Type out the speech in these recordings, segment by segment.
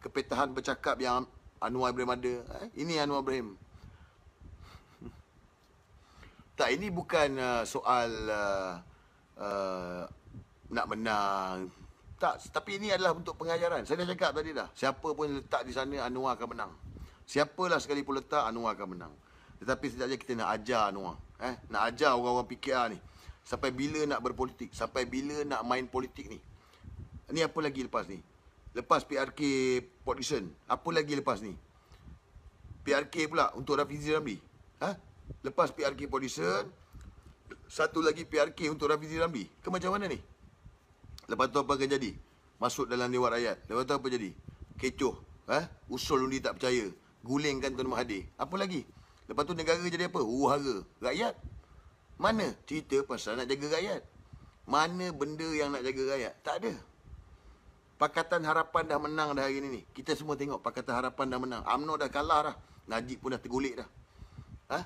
kepetahan bercakap yang Anwar Ibrahim ada. Eh? Ini Anwar Ibrahim. Tak, ini bukan uh, soal uh, uh, nak menang. Tak, tapi ini adalah untuk pengajaran. Saya dah cakap tadi dah. Siapa pun letak di sana, Anwar akan menang. Siapalah sekali pun letak, Anwar akan menang. Tetapi sekejap kita nak ajar Anwar. Eh? Nak ajar orang-orang PKR ni. Sampai bila nak berpolitik? Sampai bila nak main politik ni? Ni apa lagi lepas ni? Lepas PRK Port Apa lagi lepas ni? PRK pula untuk Rafizi Ramli. Ha? Lepas PRK Polisen, satu lagi PRK untuk Rafizi Ramli. Ke macam mana ni? Lepas tu apa akan jadi? Masuk dalam Dewan Rakyat. Lepas tu apa jadi? Kecoh. Ha? Usul undi tak percaya. Gulingkan Tuan Mahathir. Apa lagi? Lepas tu negara jadi apa? Uhara. Rakyat. Mana cerita pasal nak jaga rakyat? Mana benda yang nak jaga rakyat? Tak ada. Pakatan Harapan dah menang dah hari ni. Kita semua tengok Pakatan Harapan dah menang. UMNO dah kalah dah. Najib pun dah tergolek dah. Ha?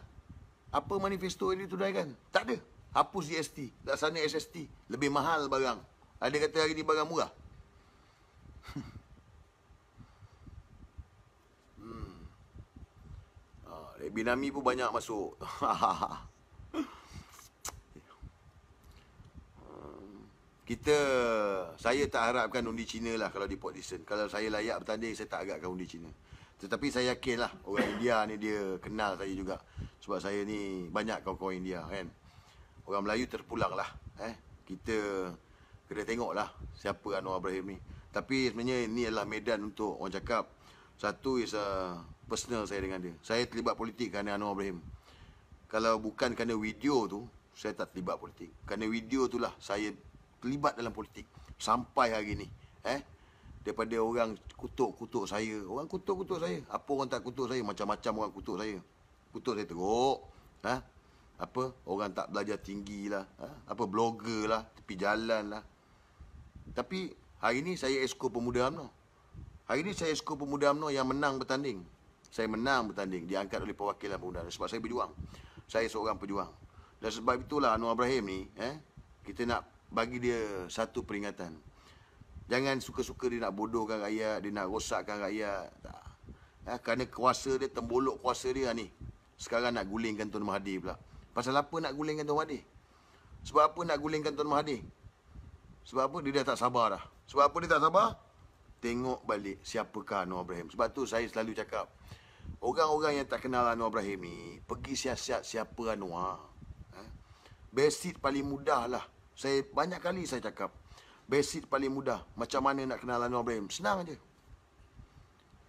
Apa manifesto ini tu kan? Tak ada. Hapus GST. Laksana SST. Lebih mahal barang. Ada kata hari ni barang murah. hmm. Ah, Binami pun banyak masuk. Kita, saya tak harapkan undi Cina lah kalau di Port Dickson. Kalau saya layak bertanding, saya tak agakkan undi Cina. Tetapi saya yakin lah orang India ni dia kenal saya juga. Sebab saya ni banyak kawan-kawan India kan. Orang Melayu terpulang lah. Eh. Kita kena tengok lah siapa Anwar Ibrahim ni. Tapi sebenarnya ini adalah medan untuk orang cakap. Satu is a personal saya dengan dia. Saya terlibat politik kerana Anwar Ibrahim. Kalau bukan kerana video tu, saya tak terlibat politik. Kerana video tu lah saya terlibat dalam politik. Sampai hari ni eh daripada orang kutuk-kutuk saya. Orang kutuk-kutuk saya. Apa orang tak kutuk saya? Macam-macam orang kutuk saya. Kutuk saya teruk ha apa? Orang tak belajar tinggi lah ha? apa? Blogger lah tepi jalan lah. Tapi hari ni saya esko pemuda UMNO. Hari ni saya esko pemuda UMNO yang menang bertanding. Saya menang bertanding diangkat oleh perwakilan pemuda sebab saya berjuang. Saya seorang pejuang. Dan sebab itulah Anwar Ibrahim ni eh kita nak bagi dia satu peringatan. Jangan suka-suka dia nak bodohkan rakyat, dia nak rosakkan rakyat. Tak. Ya, kerana kuasa dia, tembolok kuasa dia ni. Sekarang nak gulingkan Tuan Mahathir pula. Pasal apa nak gulingkan Tuan Mahathir? Sebab apa nak gulingkan Tuan Mahathir? Sebab apa dia dah tak sabar dah. Sebab apa dia tak sabar? Tengok balik siapakah Anwar Ibrahim. Sebab tu saya selalu cakap. Orang-orang yang tak kenal Anwar Ibrahim ni, pergi siasat siapa Anwar. Ha? Basic paling mudah lah saya banyak kali saya cakap basic paling mudah macam mana nak kenal Anwar Ibrahim. Senang aja.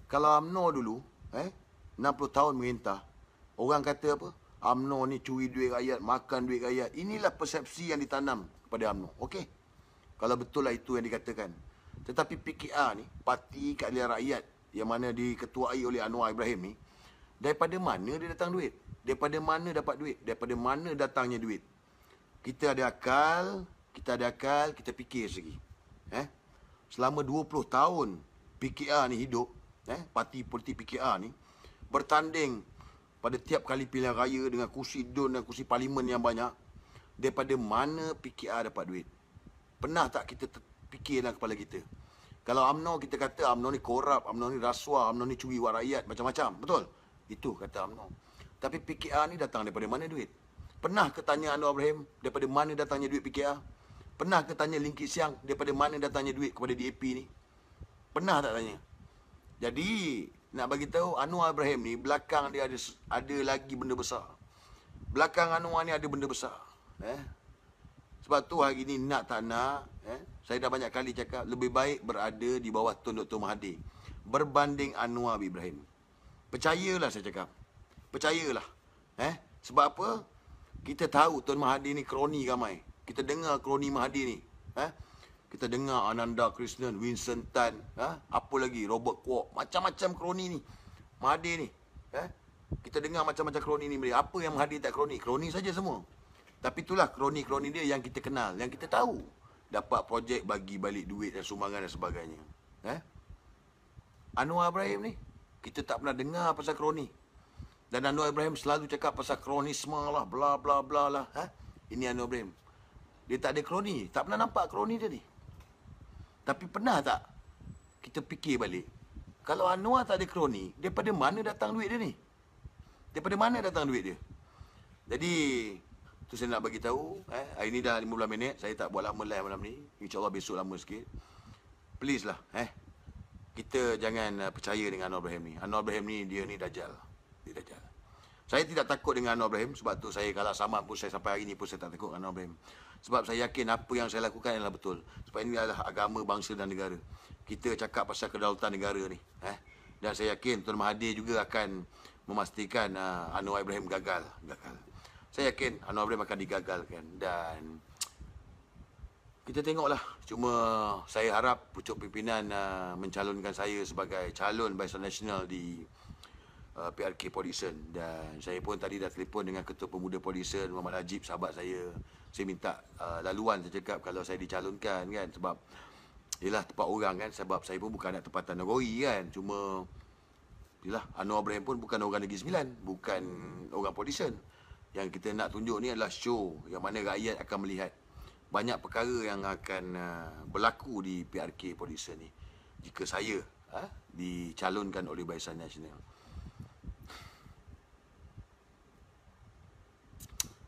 Kalau AMNO dulu, eh 60 tahun merintah, orang kata apa? AMNO ni curi duit rakyat, makan duit rakyat. Inilah persepsi yang ditanam kepada AMNO. Okey. Kalau betul lah itu yang dikatakan. Tetapi PKR ni, Parti Keadilan Rakyat yang mana diketuai oleh Anwar Ibrahim ni, daripada mana dia datang duit? Daripada mana dapat duit? Daripada mana datangnya duit? Kita ada akal, kita ada akal, kita fikir segi. Eh? Selama 20 tahun PKR ni hidup, eh, parti politik PKR ni bertanding pada tiap kali pilihan raya dengan kursi DUN dan kursi parlimen yang banyak, daripada mana PKR dapat duit? Pernah tak kita fikir dalam kepala kita? Kalau UMNO kita kata UMNO ni korup, UMNO ni rasuah, UMNO ni curi wang rakyat, macam-macam. Betul? Itu kata UMNO. Tapi PKR ni datang daripada mana duit? Pernah ke tanya Anwar Ibrahim daripada mana datangnya duit PKR? Pernah ke tanya Lingkit Siang daripada mana datangnya duit kepada DAP ni? Pernah tak tanya? Jadi, nak bagi tahu Anwar Ibrahim ni belakang dia ada ada lagi benda besar. Belakang Anwar ni ada benda besar. Eh? Sebab tu hari ni nak tak nak, eh? saya dah banyak kali cakap lebih baik berada di bawah Tun Dr. Mahathir berbanding Anwar Ibrahim. Percayalah saya cakap. Percayalah. Eh? Sebab apa? Kita tahu Tuan Mahathir ni kroni ramai. Kita dengar kroni Mahathir ni. Ha? Kita dengar Ananda Krishnan, Winston Tan, ha? apa lagi, Robert Kwok. Macam-macam kroni ni. Mahathir ni. Ha? Kita dengar macam-macam kroni ni. Apa yang Mahathir tak kroni? Kroni saja semua. Tapi itulah kroni-kroni dia yang kita kenal, yang kita tahu. Dapat projek bagi balik duit dan sumbangan dan sebagainya. Ha? Anwar Ibrahim ni, kita tak pernah dengar pasal kroni. Dan Anwar Ibrahim selalu cakap pasal kronisme lah, bla bla bla lah. Ha? Ini Anwar Ibrahim. Dia tak ada kroni. Tak pernah nampak kroni dia ni. Tapi pernah tak kita fikir balik? Kalau Anwar tak ada kroni, daripada mana datang duit dia ni? Daripada mana datang duit dia? Jadi, tu saya nak bagi tahu, eh, hari ni dah 15 minit, saya tak buat lama live malam ni. InsyaAllah besok lama sikit. Please lah, eh. Kita jangan uh, percaya dengan Anwar Ibrahim ni. Anwar Ibrahim ni, dia ni dajal. Dia dajal. Saya tidak takut dengan Anwar Ibrahim sebab tu saya kalau sama pun saya sampai hari ini pun saya tak takut dengan Anwar Ibrahim. Sebab saya yakin apa yang saya lakukan adalah betul. Sebab ini adalah agama, bangsa dan negara. Kita cakap pasal kedaulatan negara ni. Eh? Dan saya yakin Tuan Mahathir juga akan memastikan uh, Anwar Ibrahim gagal. gagal. Saya yakin Anwar Ibrahim akan digagalkan. Dan kita tengoklah. Cuma saya harap pucuk pimpinan uh, mencalonkan saya sebagai calon Barisan Nasional di uh, PRK Polisen dan saya pun tadi dah telefon dengan Ketua Pemuda Polisen Muhammad Najib sahabat saya. Saya minta uh, laluan saya cakap kalau saya dicalonkan kan? Sebab ialah tempat orang kan? Sebab saya pun bukan anak tempatan Nagori kan? Cuma ialah Anwar Ibrahim pun bukan orang Negeri Sembilan bukan orang Polisen yang kita nak tunjuk ni adalah show yang mana rakyat akan melihat banyak perkara yang akan uh, berlaku di PRK Polisen ni. Jika saya uh, dicalonkan oleh Barisan Nasional.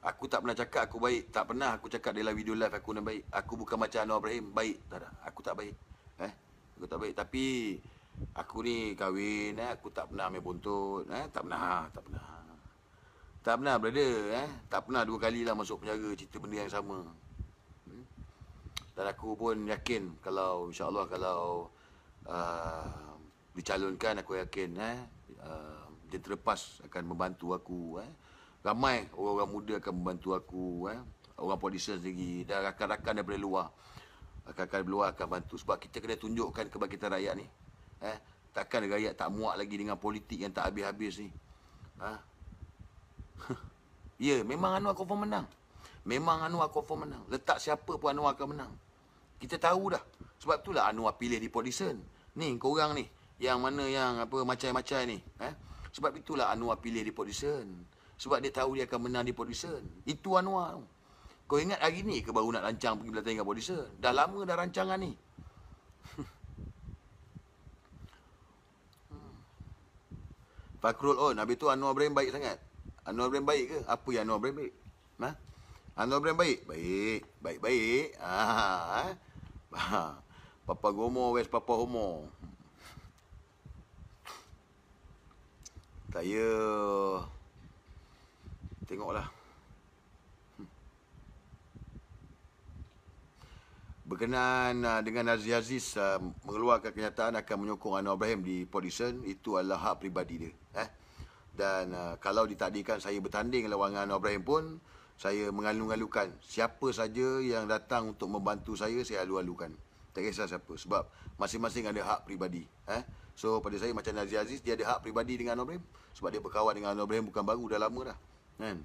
Aku tak pernah cakap aku baik. Tak pernah aku cakap dalam video live aku nak baik. Aku bukan macam Anwar Ibrahim. Baik. Tak ada. Aku tak baik. Eh? Aku tak baik. Tapi aku ni kahwin. Eh? Aku tak pernah ambil buntut. Eh? Tak pernah. Tak pernah. Tak pernah brother. Eh? Tak pernah dua kali lah masuk penjara cerita benda yang sama. Hmm? Dan aku pun yakin kalau insyaAllah kalau uh, dicalonkan aku yakin eh? uh, dia terlepas akan membantu aku. Eh? Ramai orang-orang muda akan membantu aku eh. Orang polisi sendiri dan rakan-rakan daripada luar. Rakan-rakan dari luar akan bantu sebab kita kena tunjukkan kepada kita rakyat ni eh. Takkan rakyat tak muak lagi dengan politik yang tak habis-habis ni ha? Ya memang Anwar confirm menang. Memang Anwar confirm menang. Letak siapa pun Anwar akan menang. Kita tahu dah. Sebab itulah Anwar pilih di polisen ni korang ni. Yang mana yang apa macam-macam ni eh. Sebab itulah Anwar pilih di polisen sebab dia tahu dia akan menang di Polisen. Itu Anwar. Kau ingat hari ni ke baru nak rancang pergi berlatih dengan Polisen? Dah lama dah rancangan ni. Fakrul on. Habis tu Anwar Ibrahim baik sangat. Anwar Ibrahim baik ke? Apa yang Anwar Ibrahim baik? Ha? Anwar Ibrahim baik? Baik. Baik-baik. Ha, ha. Papa Gomo, wes Papa Homo. Saya Tengoklah. Hmm. Berkenaan uh, dengan Aziz Aziz uh, mengeluarkan kenyataan akan menyokong Anwar Ibrahim di Polisen, itu adalah hak pribadi dia. Eh? Dan uh, kalau ditakdirkan saya bertanding lawan Anwar Ibrahim pun, saya mengalu-alukan siapa saja yang datang untuk membantu saya, saya alu-alukan. Tak kisah siapa. Sebab masing-masing ada hak pribadi. Eh? So pada saya macam Aziz Aziz, dia ada hak pribadi dengan Anwar Ibrahim. Sebab dia berkawan dengan Anwar Ibrahim bukan baru, dah lama dah. Kan?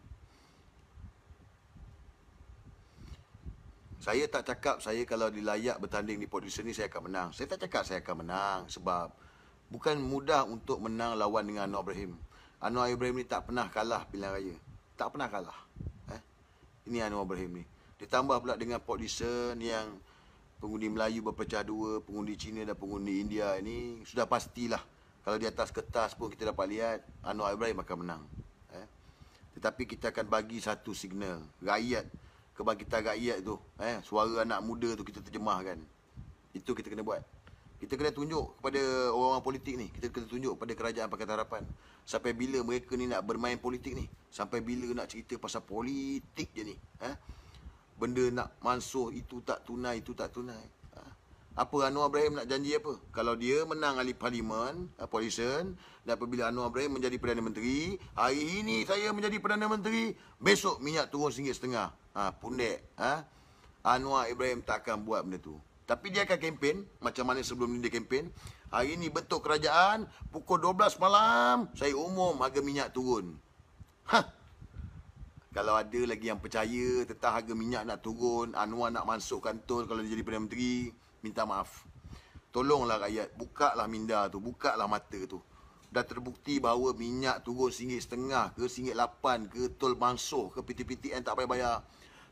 Saya tak cakap saya kalau dilayak bertanding di Port ni saya akan menang. Saya tak cakap saya akan menang sebab bukan mudah untuk menang lawan dengan Anwar Ibrahim. Anwar Ibrahim ni tak pernah kalah pilihan raya. Tak pernah kalah. Eh? Ini Anwar Ibrahim ni. Ditambah pula dengan Port yang pengundi Melayu berpecah dua, pengundi Cina dan pengundi India ini sudah pastilah kalau di atas kertas pun kita dapat lihat Anwar Ibrahim akan menang. Tetapi kita akan bagi satu signal rakyat kebangkitan rakyat tu eh suara anak muda tu kita terjemahkan. Itu kita kena buat. Kita kena tunjuk kepada orang-orang politik ni. Kita kena tunjuk kepada kerajaan Pakatan Harapan. Sampai bila mereka ni nak bermain politik ni? Sampai bila nak cerita pasal politik je ni? Eh? Benda nak mansuh itu tak tunai, itu tak tunai. Apa Anwar Ibrahim nak janji apa? Kalau dia menang ahli parlimen, uh, dan apabila Anwar Ibrahim menjadi Perdana Menteri, hari ini saya menjadi Perdana Menteri, besok minyak turun singgit setengah. Ha, pundek. Ha? Anwar Ibrahim tak akan buat benda tu. Tapi dia akan kempen, macam mana sebelum ni dia kempen. Hari ini bentuk kerajaan, pukul 12 malam, saya umum harga minyak turun. Ha? Kalau ada lagi yang percaya tentang harga minyak nak turun, Anwar nak masukkan tol kalau dia jadi Perdana Menteri, minta maaf. Tolonglah rakyat, buka lah minda tu, buka lah mata tu. Dah terbukti bahawa minyak turun singgit setengah ke singgit lapan ke tol mansuh ke PTPTN tak payah bayar.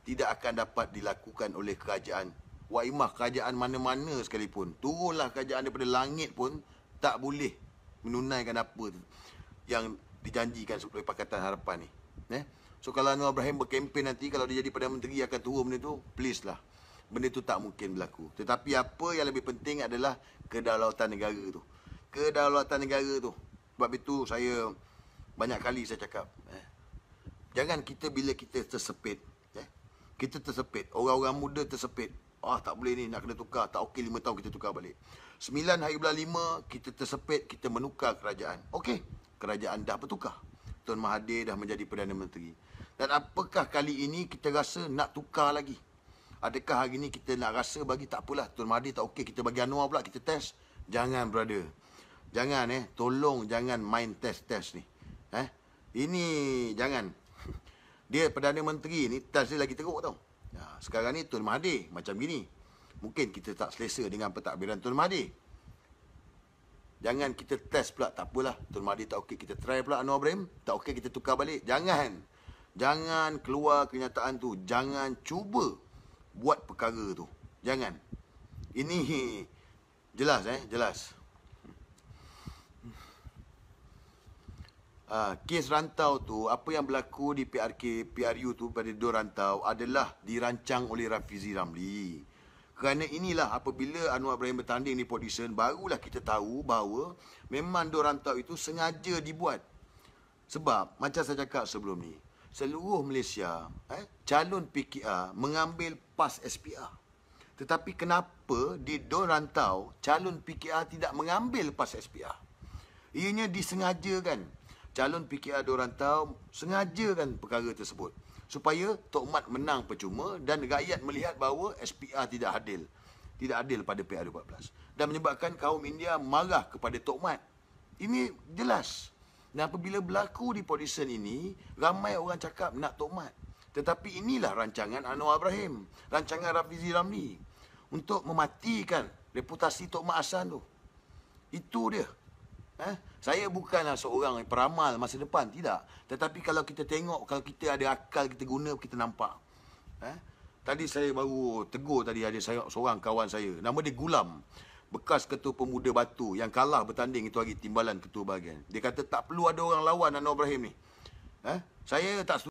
Tidak akan dapat dilakukan oleh kerajaan. Waimah kerajaan mana-mana sekalipun. Turunlah kerajaan daripada langit pun tak boleh menunaikan apa yang dijanjikan oleh Pakatan Harapan ni. Eh? So kalau Anwar Ibrahim berkempen nanti kalau dia jadi Perdana Menteri akan turun benda tu, please lah. Benda tu tak mungkin berlaku. Tetapi apa yang lebih penting adalah kedaulatan negara tu. Kedaulatan negara tu. Sebab itu saya banyak kali saya cakap. Eh? Jangan kita bila kita tersepit. Eh? Kita tersepit. Orang-orang muda tersepit. Ah oh, tak boleh ni nak kena tukar. Tak okey lima tahun kita tukar balik. Sembilan hari bulan lima kita tersepit. Kita menukar kerajaan. Okey. Kerajaan dah bertukar. Tuan Mahathir dah menjadi Perdana Menteri. Dan apakah kali ini kita rasa nak tukar lagi? Adakah hari ini kita nak rasa bagi tak apalah Tuan Mahdi tak okey kita bagi Anwar pula kita test? Jangan brother. Jangan eh tolong jangan main test-test ni. Eh? Ini jangan. Dia Perdana Menteri ni test dia lagi teruk tau. Ya, sekarang ni Tuan Mahdi macam gini. Mungkin kita tak selesa dengan pentadbiran Tuan Mahdi. Jangan kita test pula tak apalah Tuan Mahdi tak okey kita try pula Anwar Ibrahim tak okey kita tukar balik. Jangan. Jangan keluar kenyataan tu. Jangan cuba buat perkara tu. Jangan. Ini jelas eh, jelas. Uh, kes rantau tu, apa yang berlaku di PRK, PRU tu pada dua rantau adalah dirancang oleh Rafizi Ramli. Kerana inilah apabila Anwar Ibrahim bertanding di Podison, barulah kita tahu bahawa memang dua rantau itu sengaja dibuat. Sebab, macam saya cakap sebelum ni, seluruh Malaysia eh, calon PKR mengambil PAS SPR. Tetapi kenapa di Don Rantau calon PKR tidak mengambil PAS SPR? Ianya disengajakan. Calon PKR Don Rantau sengajakan perkara tersebut. Supaya Tok Mat menang percuma dan rakyat melihat bahawa SPR tidak adil. Tidak adil pada PR14. Dan menyebabkan kaum India marah kepada Tok Mat. Ini jelas. Dan apabila berlaku di Podison ini, ramai orang cakap nak tokmat. Tetapi inilah rancangan Anwar Ibrahim. Rancangan Rafizi Ramli. Untuk mematikan reputasi Tok Mat Hassan tu. Itu dia. Eh? Saya bukanlah seorang peramal masa depan. Tidak. Tetapi kalau kita tengok, kalau kita ada akal, kita guna, kita nampak. Eh? Tadi saya baru tegur tadi ada seorang kawan saya. Nama dia Gulam bekas ketua pemuda batu yang kalah bertanding itu hari timbalan ketua bahagian. Dia kata tak perlu ada orang lawan Anwar Ibrahim ni. Eh? Saya tak